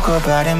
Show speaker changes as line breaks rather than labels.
talk about it